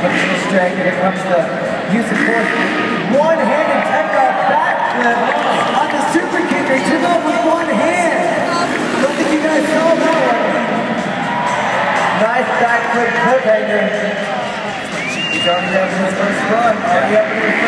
comes the strength when it comes to use of force. One-handed takeoff backflip on the super kicker. He took off with one hand. Don't think you guys saw that one. Nice backflip cliffhanger. He's already having his first run. Already having his.